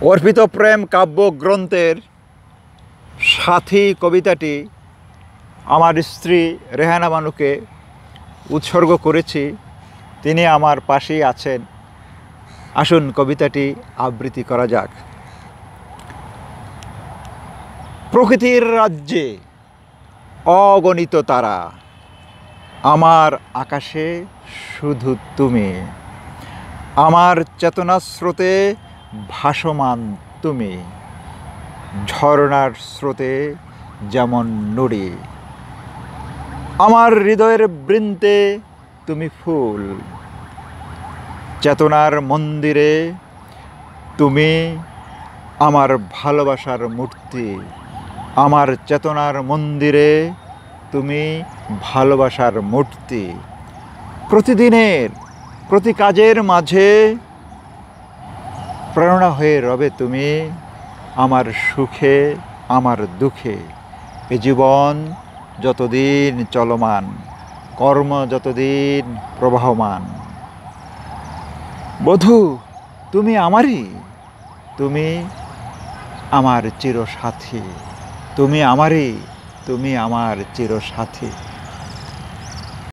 অর্পিত প্রেম কাব্যগ্রন্থের সাথী কবিতাটি আমার স্ত্রী রেহানা বানুকে উৎসর্গ করেছি। তিনি আমার পাশেই আছেন। আসুন কবিতাটি আবৃত্তি করা যাক। প্রকৃতির রাজ্যে অগণিত তারা, আমার আকাশে শুধু তুমি। আমার চেতনা স্রোতে ভাসমান তুমি। ঝর্ণার স্রোতে যেমন নুড়ি, আমার হৃদয়ের বৃন্তে তুমি ফুল। চেতনার মন্দিরে তুমি আমার ভালোবাসার মূর্তি। আমার চেতনার মন্দিরে তুমি ভালোবাসার মূর্তি। প্রতিদিনের, প্রতি কাজের মাঝে প্রেরণা হয়ে রবে তুমি আমার সুখে, আমার দুঃখে। এ জীবন যতদিন চলমান, কর্ম যতদিন প্রবাহমান। বধূ, তুমি আমারই, তুমি আমার চিরসাথী। তুমি আমারই, তুমি আমার চিরসাথী।